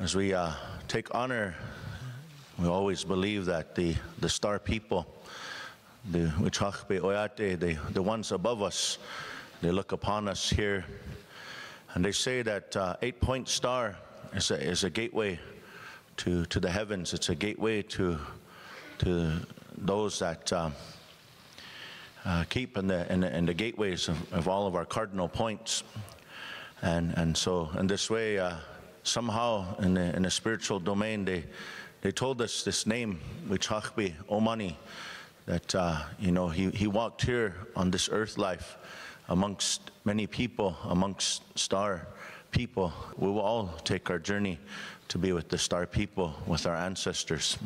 As we uh, take honor, we always believe that the, the star people, the Wicapi Oyate, the, the ones above us, they look upon us here and they say that uh, eight point star is a, is a gateway to, to the heavens. It's a gateway to, to those that um, uh, keep in the, in the, in the gateways of, of, all of our cardinal points. And, and so, in this way, uh, somehow in the, in spiritual domain, they, they told us this name, Wicapi Omani, that, uh, you know, he, he walked here on this earth life amongst many people, amongst star people. We will all take our journey to be with the star people, with our ancestors.